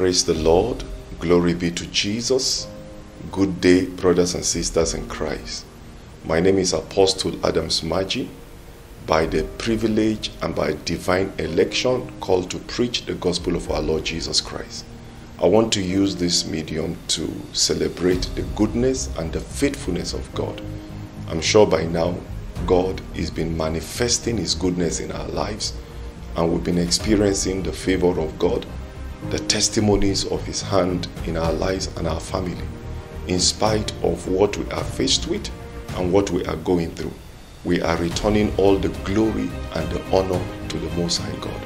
Praise the Lord. Glory be to Jesus. Good day, brothers and sisters in Christ. My name is Apostle Adams Maji. By the privilege and by divine election, called to preach the gospel of our Lord Jesus Christ. I want to use this medium to celebrate the goodness and the faithfulness of God. I'm sure by now God has been manifesting His goodness in our lives, and we've been experiencing the favor of God, the testimonies of His hand in our lives and our family, in spite of what we are faced with and what we are going through. We are returning all the glory and the honor to the Most High God.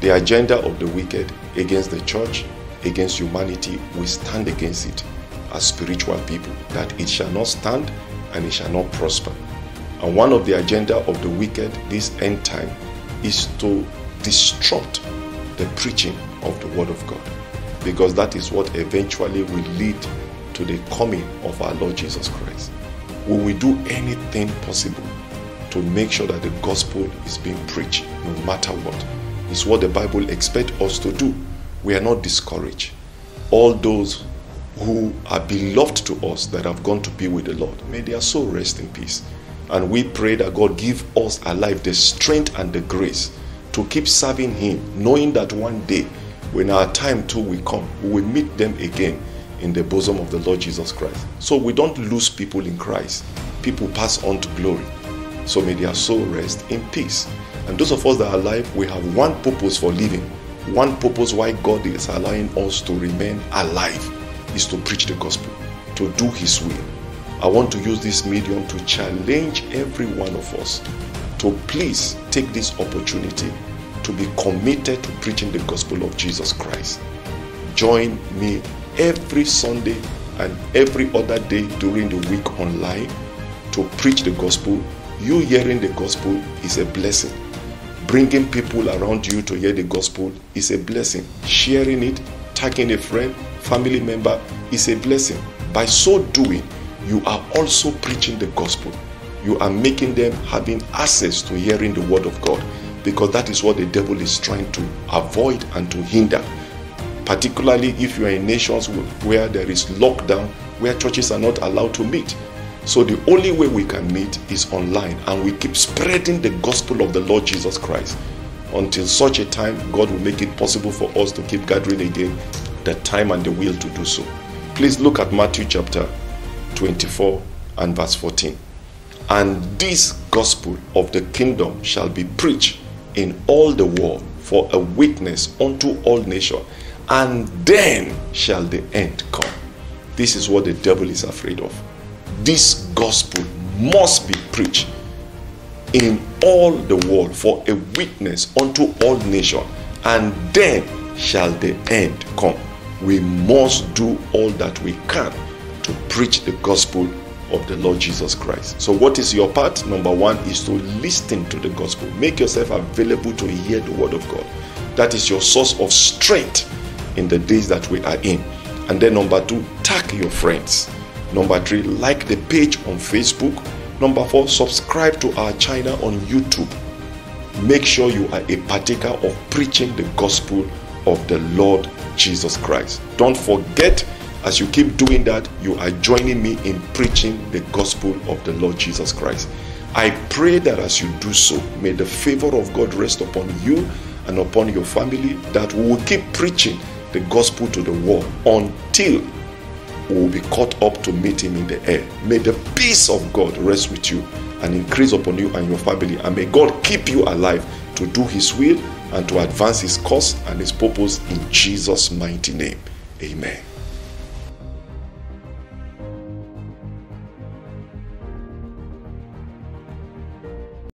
The agenda of the wicked against the church, against humanity, we stand against it as spiritual people, that it shall not stand and it shall not prosper. And one of the agenda of the wicked this end time is to disrupt the preaching of the word of God. Because that is what eventually will lead to the coming of our Lord Jesus Christ. We will do anything possible to make sure that the gospel is being preached no matter what. It's what the Bible expects us to do. We are not discouraged. All those who are beloved to us that have gone to be with the Lord, may their soul rest in peace. And we pray that God give us alive the strength and the grace to keep serving Him, knowing that one day, when our time too will come, we will meet them again in the bosom of the Lord Jesus Christ. So we don't lose people in Christ. People pass on to glory. So may their soul rest in peace. And those of us that are alive, we have one purpose for living. One purpose why God is allowing us to remain alive is to preach the gospel, to do His will. I want to use this medium to challenge every one of us to please take this opportunity to be committed to preaching the gospel of Jesus Christ. Join me every Sunday and every other day during the week online to preach the gospel. You hearing the gospel is a blessing. Bringing people around you to hear the gospel is a blessing. Sharing it, tagging a friend, family member is a blessing. By so doing, you are also preaching the gospel. You are making them having access to hearing the word of God because that is what the devil is trying to avoid and to hinder. Particularly if you are in nations where there is lockdown, where churches are not allowed to meet. So the only way we can meet is online and we keep spreading the gospel of the Lord Jesus Christ until such a time God will make it possible for us to keep gathering again the time and the will to do so. Please look at Matthew chapter 24 and verse 14. And this gospel of the kingdom shall be preached in all the world for a witness unto all nations, and then shall the end come. This is what the devil is afraid of. This gospel must be preached in all the world for a witness unto all nations, and then shall the end come. We must do all that we can to preach the gospel of the Lord Jesus Christ. So, what is your part? Number one is to listen to the gospel. Make yourself available to hear the word of God. That is your source of strength in the days that we are in. And then, number two, tag your friends. Number three, like the page on Facebook. Number four, subscribe to our channel on YouTube. Make sure you are a partaker of preaching the gospel of the Lord Jesus Christ. Don't forget as you keep doing that, you are joining me in preaching the gospel of the Lord Jesus Christ. I pray that as you do so, may the favor of God rest upon you and upon your family, that we will keep preaching the gospel to the world until we will be caught up to meet Him in the air. May the peace of God rest with you and increase upon you and your family, and may God keep you alive to do His will and to advance His cause and His purpose in Jesus' mighty name. Amen.